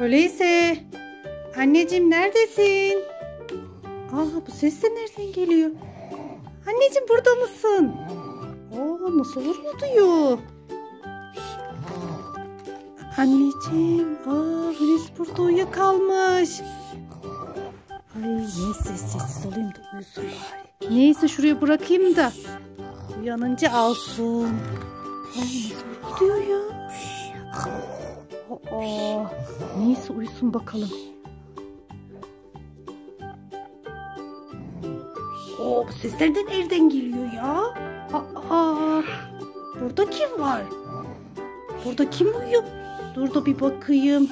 Öyleyse. Anneciğim neredesin? Aa bu ses de nereden geliyor? Anneciğim burada mısın? Oo nasıl vurulduyor? Anneciğim, aa Hulusi burada uyuyakalmış. Ay neyse sessiz olayım da uyusun bari. Neyse şuraya bırakayım da uyanınca alsın. Ay nasıl uyuyor ya? Neyse uyusun bakalım. Oo, bu sesler de nereden geliyor ya? Aa, burada kim var? Burada kim uyuyor? Dur da bir bakayım.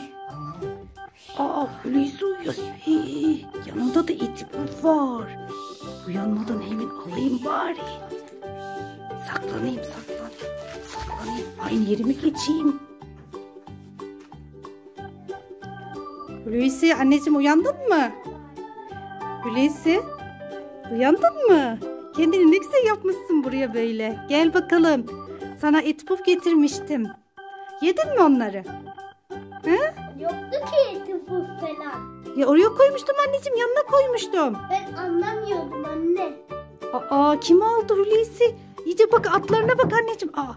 Aa Hulusi uyuyor. Hey, yanında da itibur var. Uyanmadan hemen alayım bari. Saklanayım saklanayım. Saklanayım. Aynı yerime geçeyim. Hulusi anneciğim uyandın mı? Hulusi uyandın mı? Kendini ne güzel yapmışsın buraya böyle. Gel bakalım. Sana et puf getirmiştim. Yedin mi onları? He? Yoktu ki tıfıl falan. Ya oraya koymuştum anneciğim yanına koymuştum. Ben anlamıyordum anne. Aa kim aldı Hulusi? İyice bak atlarına bak anneciğim. Aa.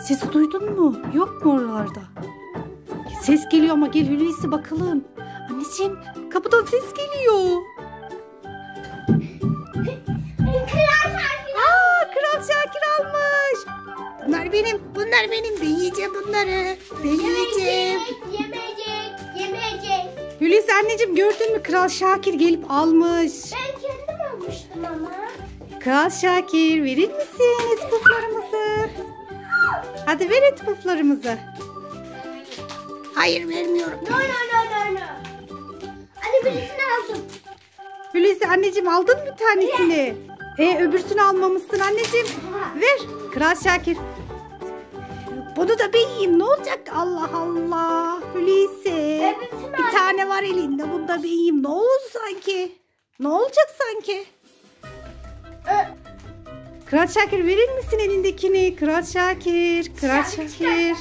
Sesi duydun mu? Yok mu oralarda? Ses geliyor ama gel Hulusi bakalım. Anneciğim kapıdan ses geliyor. Kral şarkı. Aa Kral Şakir almış. Bunlar benim. Bunlar benim. Ben yiyeceğim bunları. Ben yiyeceğim. Yemeyecek, yemeyecek. Hulusi anneciğim gördün mü Kral Şakir gelip almış. Ben kendim almıştım ama. Kral Şakir verir misin et puflarımızı? Hadi ver et puflarımızı. Hayır vermiyorum. No no no no no. Anne birisini aldım. Hulusi anneciğim aldın mı bir tanesini? E öbürsünü almamışsın anneciğim. Ver Kral Şakir. Bunu da ben yiyeyim ne olacak? Allah Allah. Hulusi. Bir tane var elinde bunu da ben yiyeyim. Ne olur sanki? Ne olacak sanki? Ö, Kral Şakir verir misin elindekini? Kral Şakir. Kral Şakir, Şakir.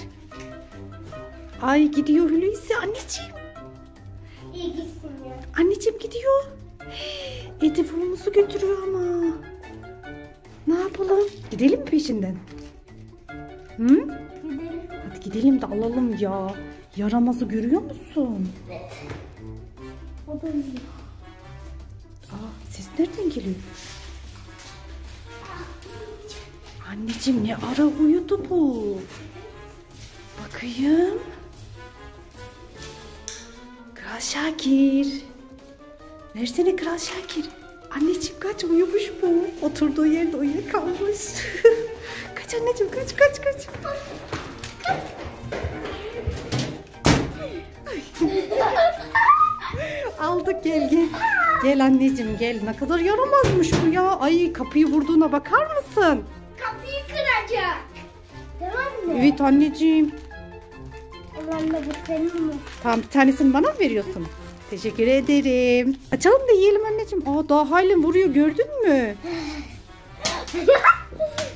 Ay gidiyor Hulusi anneciğim. İyi gitsin ya. Anneciğim gidiyor. Eti fırınımızı götürüyor ama. Ne yapalım? Gidelim mi peşinden? Hı? Gidelim. Hadi gidelim de alalım ya. Yaramazı görüyor musun? O da iyi. Aa, ses nereden geliyor? Anneciğim ne ara uyudu bu? Bakayım. Şakir. Versene Kral Şakir. Anneciğim kaç uyumuş bu. Oturduğu yerde uyuyakalmış. kaç anneciğim kaç kaç kaç. Aldık gel gel. Gel anneciğim gel. Ne kadar yaramazmış bu ya. Ay kapıyı vurduğuna bakar mısın? Kapıyı kıracak. Tamam mı? Evet anneciğim. Ulan da bu senin mi? Tamam bir tanesini bana mı veriyorsun? Teşekkür ederim. Açalım da yiyelim anneciğim. Aa daha halen vuruyor gördün mü?